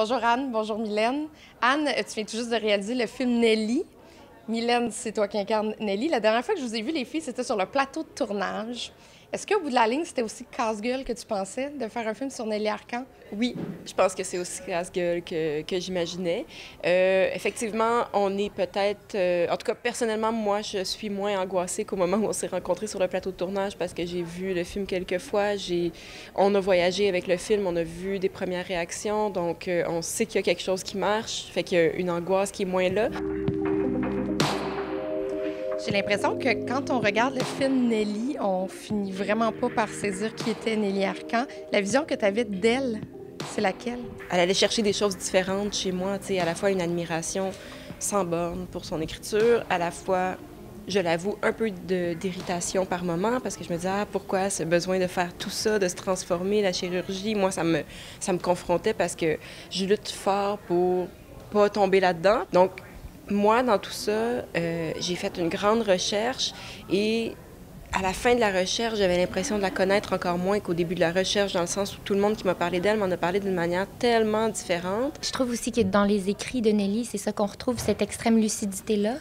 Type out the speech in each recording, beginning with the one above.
Bonjour Anne, bonjour Mylène. Anne, tu viens tout juste de réaliser le film Nelly. Mylène, c'est toi qui incarne Nelly. La dernière fois que je vous ai vu, les filles, c'était sur le plateau de tournage. Est-ce qu'au bout de la ligne, c'était aussi casse-gueule que tu pensais de faire un film sur Nelly Arcan? Oui, je pense que c'est aussi casse-gueule que, j'imaginais. Euh, effectivement, on est peut-être... euh, en tout cas, personnellement, moi, je suis moins angoissée qu'au moment où on s'est rencontrés sur le plateau de tournage parce que j'ai vu le film quelques fois. On a voyagé avec le film, on a vu des premières réactions, donc euh, on sait qu'il y a quelque chose qui marche, fait qu'il y a une angoisse qui est moins là. J'ai l'impression que quand on regarde le film Nelly, on finit vraiment pas par saisir qui était Nelly Arcan. La vision que tu avais d'elle, c'est laquelle? Elle allait chercher des choses différentes chez moi, tu sais, à la fois une admiration sans borne pour son écriture, à la fois, je l'avoue, un peu d'irritation par moment parce que je me disais, ah, pourquoi ce besoin de faire tout ça, de se transformer, la chirurgie, moi, ça me, ça me confrontait parce que je lutte fort pour pas tomber là-dedans. Donc, moi, dans tout ça, euh, j'ai fait une grande recherche et à la fin de la recherche, j'avais l'impression de la connaître encore moins qu'au début de la recherche, dans le sens où tout le monde qui m'a parlé d'elle m'en a parlé d'une manière tellement différente. Je trouve aussi que dans les écrits de Nelly, c'est ça qu'on retrouve, cette extrême lucidité-là,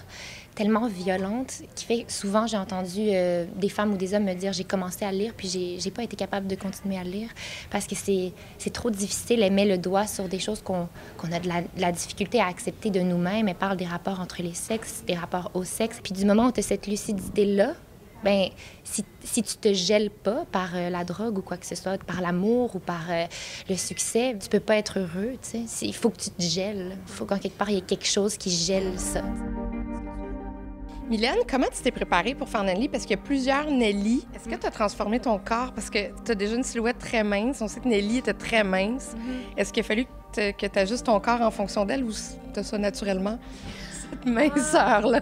tellement violente, qui fait souvent j'ai entendu euh, des femmes ou des hommes me dire j'ai commencé à lire, puis j'ai pas été capable de continuer à lire parce que c'est c'est trop difficile. Elle met le doigt sur des choses qu'on qu'on a de la, de la difficulté à accepter de nous-mêmes. Elle parle des rapports entre les sexes, des rapports au sexe. Puis du moment où tu as cette lucidité-là, ben, si, si tu te gèles pas par euh, la drogue ou quoi que ce soit, par l'amour ou par euh, le succès, tu peux pas être heureux, tu sais. Il faut que tu te gèles. Il faut qu'en quelque part, il y ait quelque chose qui gèle ça. Mylène, comment tu t'es préparée pour faire Nelly? Parce qu'il y a plusieurs Nelly. Est-ce que tu as transformé ton corps? Parce que tu as déjà une silhouette très mince. On sait que Nelly était très mince. Est-ce qu'il a fallu que tu ajustes ton corps en fonction d'elle ou tu as ça naturellement? Cette minceur-là.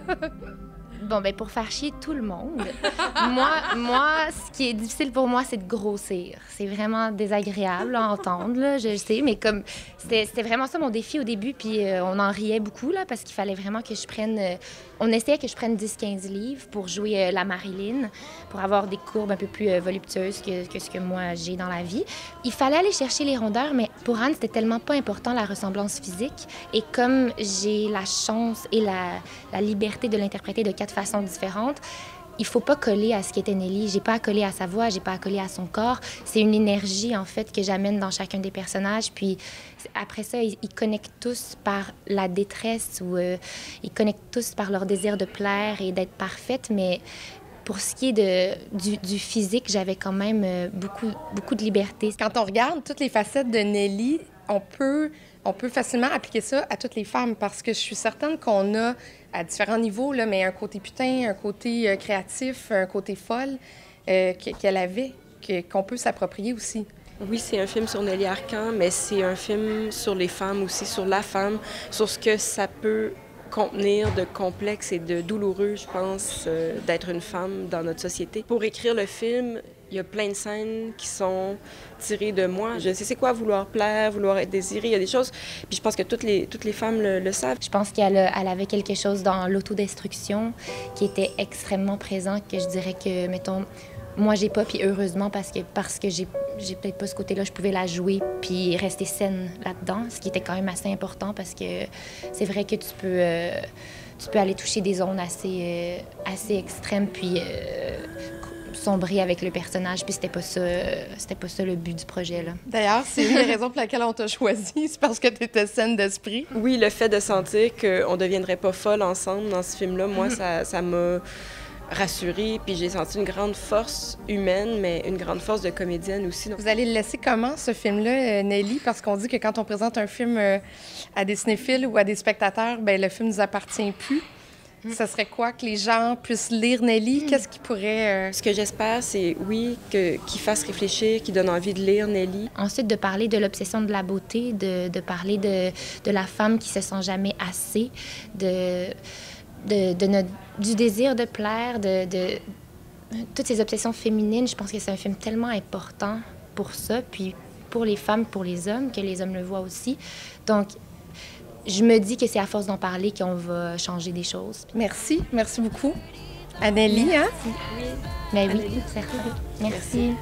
Bon, ben pour faire chier tout le monde, moi, moi, ce qui est difficile pour moi, c'est de grossir. C'est vraiment désagréable à entendre, là, je sais, mais comme c'était vraiment ça mon défi au début, puis euh, on en riait beaucoup, là, parce qu'il fallait vraiment que je prenne... euh, on essayait que je prenne 10-15 livres pour jouer euh, la Marilyn, pour avoir des courbes un peu plus voluptueuses que, ce que moi j'ai dans la vie. Il fallait aller chercher les rondeurs, mais pour Anne, c'était tellement pas important la ressemblance physique. Et comme j'ai la chance et la, la liberté de l'interpréter de quatre façons différentes, il faut pas coller à ce qu'était Nelly. J'ai pas à coller à sa voix, j'ai pas à coller à son corps. C'est une énergie en fait que j'amène dans chacun des personnages. Puis après ça, ils, ils connectent tous par la détresse ou euh, ils connectent tous par leur désir de plaire et d'être parfaite. Mais pour ce qui est de, du, du physique, j'avais quand même euh, beaucoup, beaucoup de liberté. Quand on regarde toutes les facettes de Nelly, on peut, on peut facilement appliquer ça à toutes les femmes parce que je suis certaine qu'on a à différents niveaux, là, mais un côté putain, un côté euh, créatif, un côté folle euh, que- qu'elle avait, qu'on peut s'approprier aussi. Oui, c'est un film sur Nelly Arcan, mais c'est un film sur les femmes aussi, sur la femme, sur ce que ça peut contenir de complexe et de douloureux, je pense, euh, d'être une femme dans notre société. Pour écrire le film, il y a plein de scènes qui sont tirées de moi. Je sais c'est quoi vouloir plaire, vouloir être désirée. Il y a des choses, puis je pense que toutes les, femmes le, savent. Je pense qu'elle avait quelque chose dans l'autodestruction qui était extrêmement présent, que je dirais que, mettons, moi, j'ai pas, puis heureusement, parce que, parce que j'ai, j'ai peut-être pas ce côté-là, je pouvais la jouer, puis rester saine là-dedans, ce qui était quand même assez important, parce que c'est vrai que tu peux, euh, aller toucher des zones assez, euh, extrêmes, puis euh, sombrer avec le personnage, puis c'était pas ça, c'était pas ça le but du projet, là. D'ailleurs, c'est une des raisons pour laquelle on t'a choisi, c'est parce que tu étais saine d'esprit. Oui, le fait de sentir qu'on ne deviendrait pas folle ensemble dans ce film-là, moi, ça ça m'a rassurée. Puis j'ai senti une grande force humaine, mais une grande force de comédienne aussi. Donc, Vous allez le laisser comment, ce film-là, euh, Nelly? Parce qu'on dit que quand on présente un film euh, à des cinéphiles ou à des spectateurs, ben le film nous appartient plus. Ça serait quoi que les gens puissent lire Nelly? Qu'est-ce qui pourrait... euh, Ce que j'espère, c'est, oui, que, qu'il fasse réfléchir, qu'il donne envie de lire Nelly. Ensuite, de parler de l'obsession de la beauté, de, de parler de, de la femme qui se sent jamais assez, de, de, de notre- du désir de plaire, de, de toutes ces obsessions féminines. Je pense que c'est un film tellement important pour ça, puis pour les femmes, pour les hommes, que les hommes le voient aussi. Donc, je me dis que c'est à force d'en parler qu'on va changer des choses. Merci, merci beaucoup. Nelly, hein? Mais oui, certain. Merci.